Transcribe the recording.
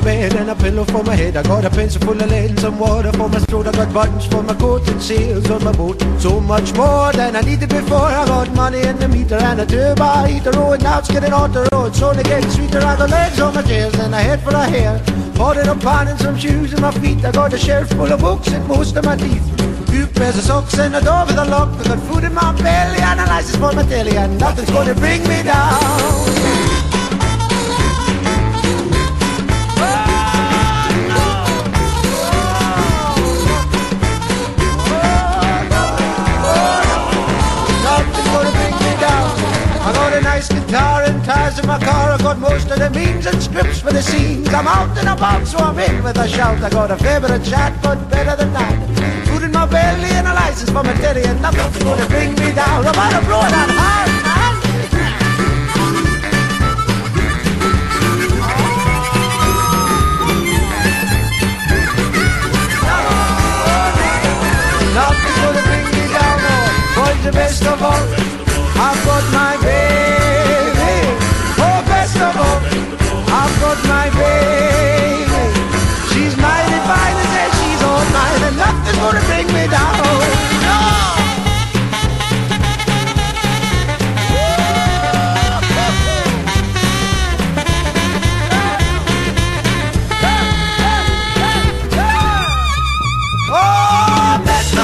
bed. And a pillow for my head. I got a pencil full of lead and some water for my throat. I got buttons for my coat and sails on my boat. So much more than I needed before. I got money in the meter and a turbo heater. Oh, and now it's getting on the road. So they get sweeter. I got legs on my tails and a head for a hair. Holding a pan and some shoes in my feet. I got a shelf full of books and most of my teeth. Two pairs of socks and a door with a lock. I got food in my belly and a license for my telly. And nothing's gonna bring me down. Nice guitar and tires in my car. I got most of the means and scripts for the scenes. I'm out and about, so I'm in with a shout. I got a fair bit chat, but better than that. Food in my belly and a license for my telly, and nothing's gonna bring me down. I'm gonna blow that hard, man. Nothing's gonna bring me down, no. Boys, best of all, I've got my baby. Nothing's gonna bring me down. No. Oh, best